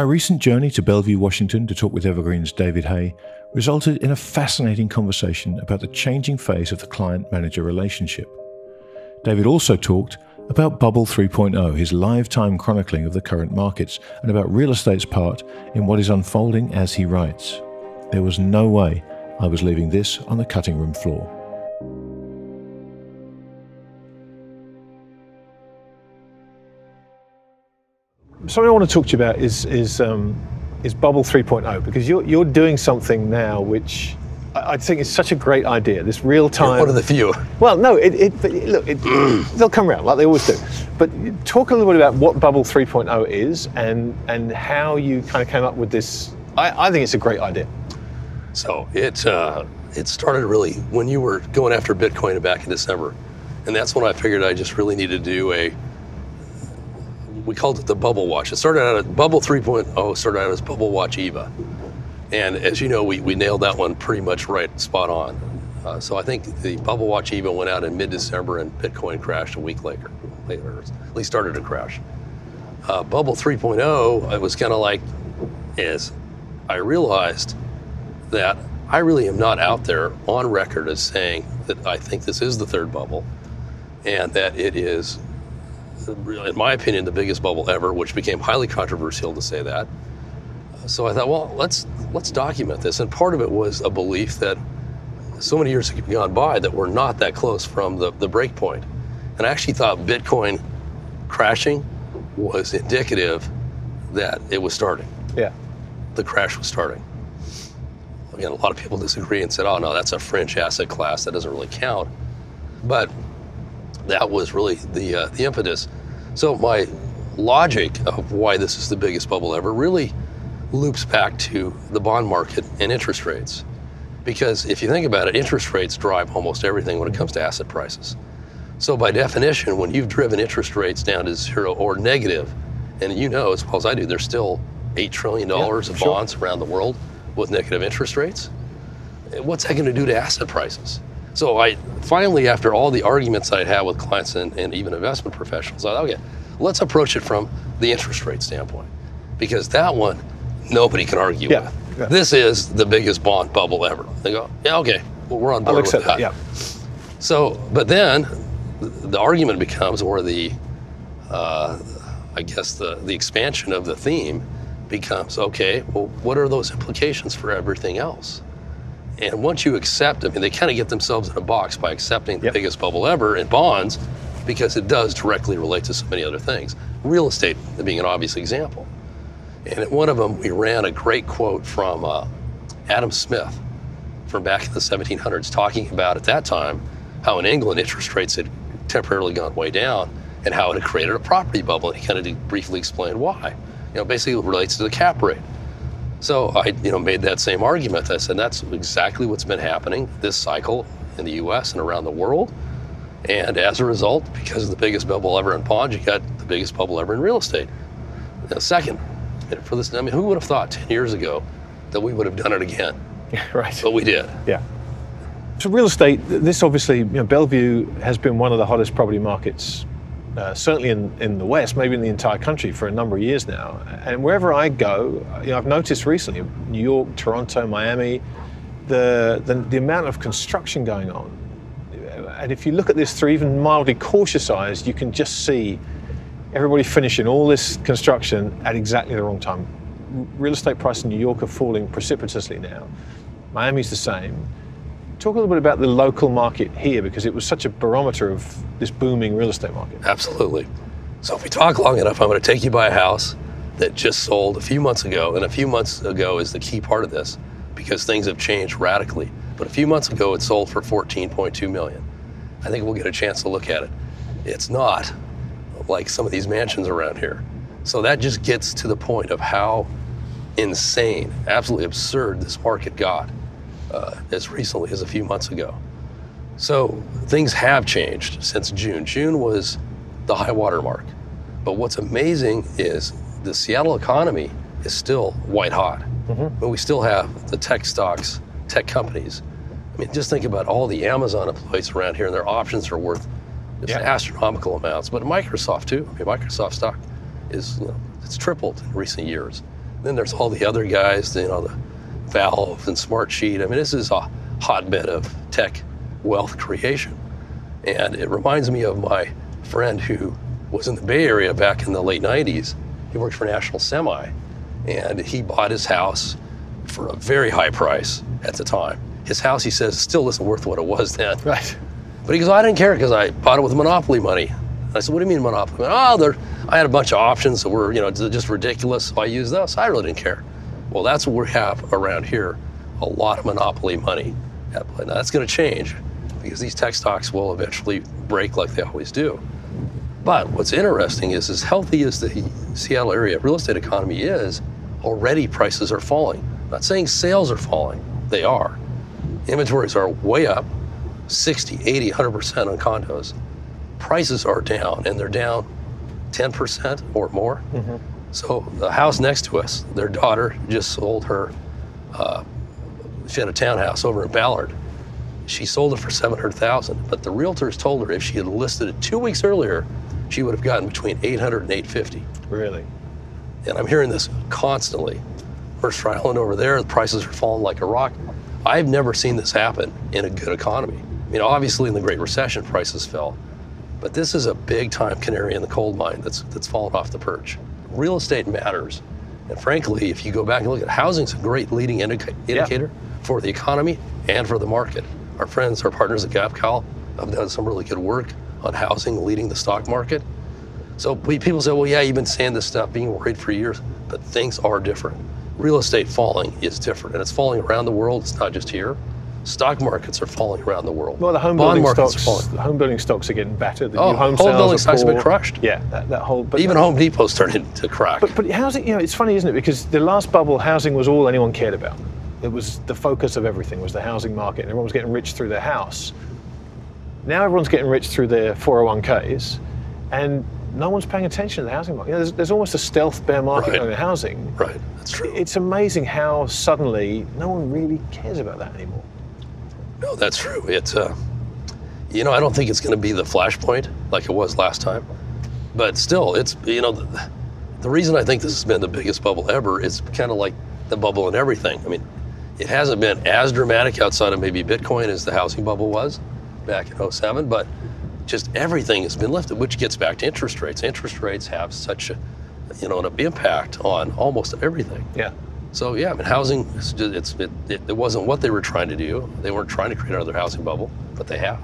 My recent journey to Bellevue, Washington to talk with Evergreen's David Hay resulted in a fascinating conversation about the changing face of the client manager relationship. David also talked about Bubble 3.0, his lifetime chronicling of the current markets, and about real estate's part in what is unfolding as he writes. There was no way I was leaving this on the cutting room floor. Something I want to talk to you about is is um, is Bubble 3.0 because you're you're doing something now which I, I think is such a great idea. This real time. One of the few. Well, no, it, it look, it, they'll come around like they always do. But talk a little bit about what Bubble 3.0 is and and how you kind of came up with this. I, I think it's a great idea. So it uh, it started really when you were going after Bitcoin back in December, and that's when I figured I just really needed to do a. We called it the Bubble Watch. It started out at Bubble 3.0 started out as Bubble Watch Eva, and as you know, we, we nailed that one pretty much right, spot on. Uh, so I think the Bubble Watch Eva went out in mid-December, and Bitcoin crashed a week later. Later, at least started to crash. Uh, Bubble 3.0, it was kind of like, as I realized that I really am not out there on record as saying that I think this is the third bubble and that it is, in my opinion, the biggest bubble ever, which became highly controversial to say that. So I thought, well, let's let's document this. And part of it was a belief that so many years have gone by that we're not that close from the, the break point. And I actually thought Bitcoin crashing was indicative that it was starting. Yeah. The crash was starting again, a lot of people disagree and said, oh, no, that's a French asset class. That doesn't really count. But that was really the, uh, the impetus. So my logic of why this is the biggest bubble ever really loops back to the bond market and interest rates. Because if you think about it, interest rates drive almost everything when it comes to asset prices. So by definition, when you've driven interest rates down to zero or negative, and you know as well as I do, there's still $8 trillion yeah, of sure. bonds around the world with negative interest rates. What's that going to do to asset prices? So I finally, after all the arguments I'd had with clients and, and even investment professionals, I thought, okay, let's approach it from the interest rate standpoint, because that one nobody can argue yeah, with. Yeah. This is the biggest bond bubble ever. They go, yeah, okay, well, we're on board with that. Yeah. So, but then the argument becomes, or the, uh, I guess the the expansion of the theme becomes okay, well, what are those implications for everything else? And once you accept, I mean, they kind of get themselves in a box by accepting the yep. biggest bubble ever in bonds because it does directly relate to so many other things. Real estate being an obvious example. And at one of them, we ran a great quote from uh, Adam Smith from back in the 1700s, talking about at that time how in England interest rates had temporarily gone way down and how it had created a property bubble. And he kind of briefly explained why you know, basically it relates to the cap rate. So I, you know, made that same argument. I said that's exactly what's been happening this cycle in the U.S. and around the world. And as a result, because of the biggest bubble ever in bonds, you got the biggest bubble ever in real estate. Now, second, for this, I mean, who would have thought 10 years ago that we would have done it again? right. But we did. Yeah. So real estate, this obviously, you know, Bellevue has been one of the hottest property markets uh, certainly in, in the West, maybe in the entire country for a number of years now. And wherever I go, you know, I've noticed recently, New York, Toronto, Miami, the, the, the amount of construction going on. And if you look at this through even mildly cautious eyes, you can just see everybody finishing all this construction at exactly the wrong time. Real estate prices in New York are falling precipitously now. Miami's the same. Talk a little bit about the local market here because it was such a barometer of this booming real estate market. Absolutely. So if we talk long enough, I'm going to take you by a house that just sold a few months ago, and a few months ago is the key part of this because things have changed radically. But a few months ago, it sold for 14.2 million. I think we'll get a chance to look at it. It's not like some of these mansions around here. So that just gets to the point of how insane, absolutely absurd this market got uh, as recently as a few months ago. So things have changed since June. June was the high water mark. But what's amazing is the Seattle economy is still white hot. Mm-hmm. But we still have the tech stocks, tech companies. I mean, just think about all the Amazon employees around here, and their options are worth just yeah. astronomical amounts. But Microsoft too. I mean, Microsoft stock is you know, it's tripled in recent years. Then there's all the other guys, you know, the Valve and Smartsheet. I mean, this is a hotbed of tech wealth creation. And it reminds me of my friend who was in the Bay Area back in the late 90s. He worked for National Semi, and he bought his house for a very high price at the time. His house, he says, still isn't worth what it was then. Right. But he goes, I didn't care because I bought it with monopoly money. And I said, what do you mean monopoly money? Oh, there, I had a bunch of options that were, you know, just ridiculous. So I used those. I really didn't care. Well, that's what we have around here, a lot of monopoly money. Now, that's going to change because these tech stocks will eventually break like they always do. But what's interesting is, as healthy as the Seattle area real estate economy is, already prices are falling. I'm not saying sales are falling, they are. Inventories are way up 60, 80, 100% on condos. Prices are down, and they're down 10% or more. Mm-hmm. So the house next to us, their daughter just sold her, uh, she had a townhouse over in Ballard. She sold it for 700,000, but the realtors told her if she had listed it two weeks earlier, she would have gotten between 800 and 850. Really. And I'm hearing this constantly. Island over there, the prices are falling like a rock. I've never seen this happen in a good economy. I mean, obviously in the Great Recession, prices fell, but this is a big time canary in the coal mine that's that's fallen off the perch. Real estate matters, and frankly, if you go back and look at housing's a great leading indica- indicator for the economy and for the market. Our friends, our partners at GaveKal have done some really good work on housing leading the stock market. So we, people say, well, yeah, you've been saying this stuff, being worried for years, but things are different. Real estate falling is different, and it's falling around the world. It's not just here. Stock markets are falling around the world. Well, the home Bond building stocks, the home building stocks are getting battered. The Oh, new home home sales building are stocks have been crushed. Yeah, that, that whole. But Even Home Depot's starting to crack. But, but housing, you know, it's funny, isn't it? Because the last bubble, housing was all anyone cared about. It was the focus of everything was the housing market, and everyone was getting rich through their house. Now everyone's getting rich through their 401ks, and no one's paying attention to the housing market. You know, there's, there's almost a stealth bear market Right. on housing. right, that's true. It's amazing how suddenly no one really cares about that anymore. No, that's true. It's, uh, you know, I don't think it's going to be the flashpoint like it was last time, but still, it's, you know, the, the reason I think this has been the biggest bubble ever is kind of like the bubble in everything. I mean, it hasn't been as dramatic outside of maybe Bitcoin as the housing bubble was back in 07, but just everything has been lifted, which gets back to interest rates. Interest rates have such a, you know, an impact on almost everything. Yeah. So yeah, I mean, housing, it's, it, it, it wasn't what they were trying to do. They weren't trying to create another housing bubble, but they have.